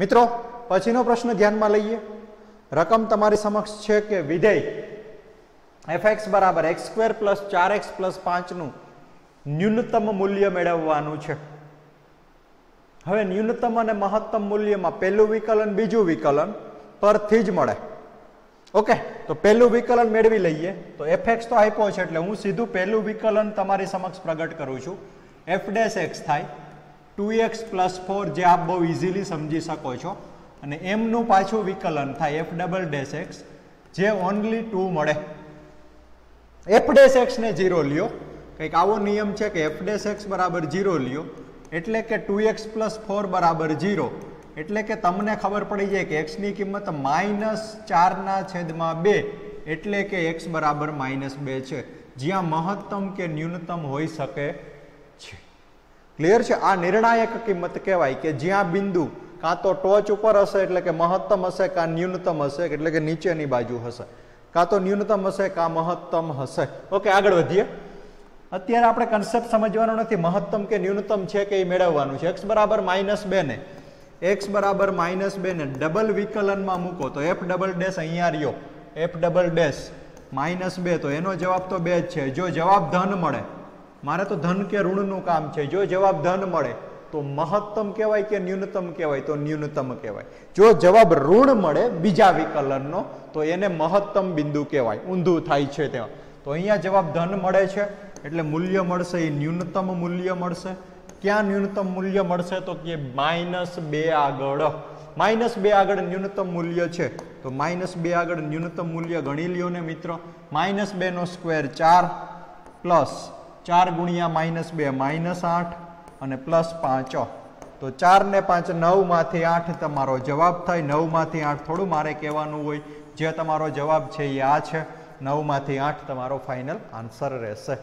મિત્રો, પછીનો પ્રશ્ન ધ્યાનમાં લઈએ. રકમ તમારી સમક્ષ છે કે વિધેય? એફ બરાબર એક્સ સ્ક્વેર પ્લસ ચાર એક્સ પ્લસ પાંચનું ન્યૂનતમ મૂલ્ય મેળવવાનું છે. હવે ન્યૂનતમ અને મહત્તમ મૂલ્યમાં પહેલું વિકલન બીજું વિકલન પરથી જ મળે. ઓકે તો પહેલું વિકલન મેળવી લઈએ. તો એફ એક્સ તો આપ્યો છે, એટલે હું સીધું પહેલું વિકલન તમારી સમક્ષ પ્રગટ કરું છું. એફ ડેશ એક્સ થાય. ટુ એક્સ પ્લસ ફોર જે આપ બહુ ઇઝીલી સમજી શકો છો. અને એમનું પાછું વિકલન થાય, એફ ડબલ ડેસ એક્સ, જે ઓનલી ટુ મળે. એફ ડેસ એક્સને જીરો લ્યો. કંઈક આવો નિયમ છે કે એફ ડેસ એક્સ બરાબર ઝીરો લ્યો. એટલે કે ટુ એક્સ પ્લસ ફોર બરાબર ઝીરો એટલે કે તમને ખબર પડી જાય કે એક્સની કિંમત માઇનસ ચારના છેદમાં બે. એટલે કે એક્સ બરાબર માઇનસ બે છે. જ્યાં મહત્તમ કે ન્યૂનતમ હોઈ શકે ક્લિયર છે? આ નિર્ણાયક કિંમત કહેવાય કે જ્યાં બિંદુ કાં તો ટોચ ઉપર હશે એટલે કે મહત્તમ હશે, કાં ન્યૂનતમ હશે, એટલે કે નીચેની બાજુ હશે. કાં તો ન્યૂનતમ હશે, કાં મહત્તમ હશે. ઓકે આગળ વધીએ. અત્યારે આપણે કન્સેપ્ટ સમજવાનો નથી. મહત્તમ કે ન્યૂનતમ છે કે એ મેળવવાનું છે? એક્સ બરાબર માઇનસ બે ને. એક્સ બરાબર માઇનસ બે ને. ડબલ વિકલનમાં મૂકો તો એફ ડબલ ડેશ અહીંયા રહ્યો. એફ ડબલ ડેશ માઇનસ બે. તો એનો જવાબ તો બે જ છે. જો જવાબ ધન મળે મારે તો ધન કે ઋણનું કામ છે. જો જવાબ ધન મળે, તો મહત્તમ કહેવાય કે ન્યૂનતમ કહેવાય? તો ન્યૂનતમ કહેવાય. જો જવાબ ઋણ મળે બીજા વિકલનનો, તો એને મહત્તમ બિંદુ કહેવાય. ઊંધું થાય છે ત્યાં તો અહીંયા જવાબ ધન મળે છે, એટલે મૂલ્ય મળશે, એ ન્યૂનતમ મૂલ્ય મળશે. ક્યાં ન્યૂનતમ મૂલ્ય મળશે? તો કે માઇનસ બે આગળ. માઇનસ બે આગળ ન્યૂનતમ મૂલ્ય છે. તો માઇનસ બે આગળ ન્યૂનતમ મૂલ્ય ગણી લ્યો ને મિત્રો. માઇનસ બે નો સ્ક્વેર ચાર પ્લસ ચાર ગુણ્યા માઇનસ બે, માઇનસ આઠ અને પ્લસ પાંચ તો ચાર ને પાંચ નવમાંથી આઠ તમારો જવાબ થાય. નવમાંથી આઠ થોડું મારે કહેવાનું હોય. જે તમારો જવાબ છે એ આ છે. નવમાંથી આઠ તમારો ફાઇનલ આન્સર રહેશે.